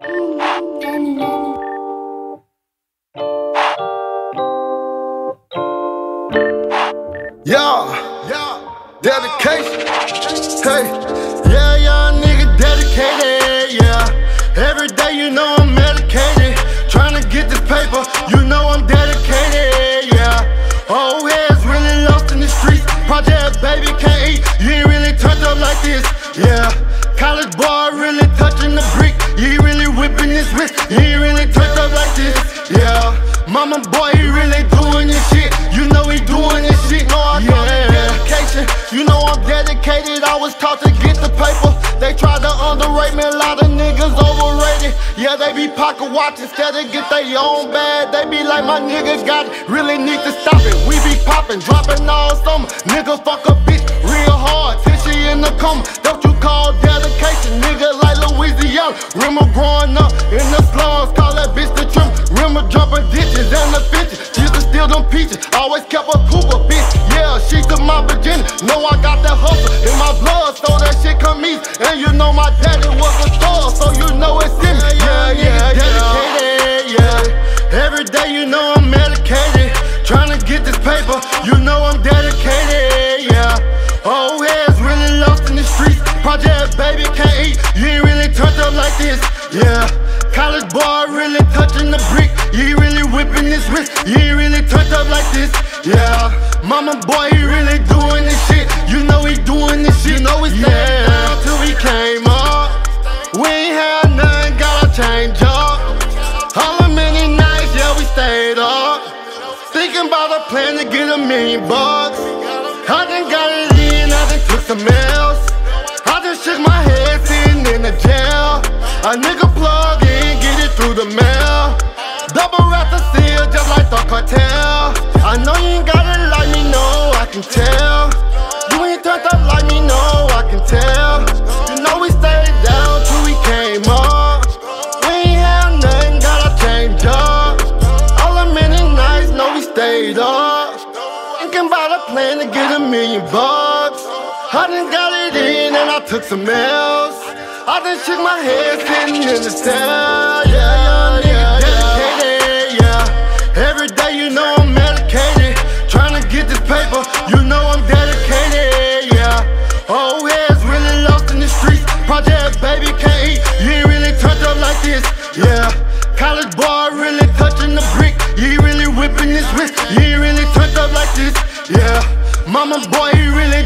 Yeah, yeah, dedication. Hey, yeah, yeah, nigga dedicated. Yeah, every day you know I'm medicated. Trying to get this paper, you know I'm dedicated. Yeah, old heads really lost in the streets. Project baby can't eat. You ain't really touched up like this. Yeah, college boy really touching the brick ain't really whipping this wrist, ain't really turned up like this, yeah. Mama boy, he really doing this shit, you know he doing this shit, no I yeah. dedication, you know I'm dedicated, I was taught to get the paper, they tried to underrate me, a lot of niggas overrated, yeah they be pocket watch instead of get their own bag, they be like my nigga got it, really need to stop it, Remember growing up in the slums, call that bitch the trim, remember jumping ditches and the bitches, used to steal them peaches, always kept a Cooper bitch, yeah, she took my virginity, know I got that hustle in my blood, so that shit come easy, and you know my daddy was a star, so you know it's in me, yeah, yeah, dedicated, yeah, every day you know I'm medicated, trying to get this paper, you know I'm dedicated, yeah, old heads really lost in the streets, project baby can't eat, you ain't really this, yeah, college boy really touching the brick, you ain't really whipping this wrist, you ain't really turned up like this, yeah, mama boy he really doing this shit, you know he doing this shit, you know he's yeah, down till we came up, we ain't had nothing, gotta change up, all the many nights, yeah we stayed up, thinking about a plan to get a million bucks, I done got it in, I done took some L's, a nigga plug in, get it through the mail, double wrap the seal just like the cartel, I know you ain't gotta like me, no, I can tell, you ain't turned up like me, no, I can tell, you know we stayed down till we came up, we ain't have nothing, gotta change up, all the many nights, no, we stayed up. Thinking about a plan to get a million bucks. I done got it in and I took some L's. I just shook my head sitting in the cell. Yeah, yeah, dedicated, yeah. Every day you know I'm medicated. Trying to get this paper, you know I'm dedicated, yeah. Old heads really lost in the streets. Project baby can't eat, you ain't really turned up like this, yeah. College boy really touching the brick, you ain't really whipping this wrist, you ain't really turned up like this, yeah. Mama boy, he really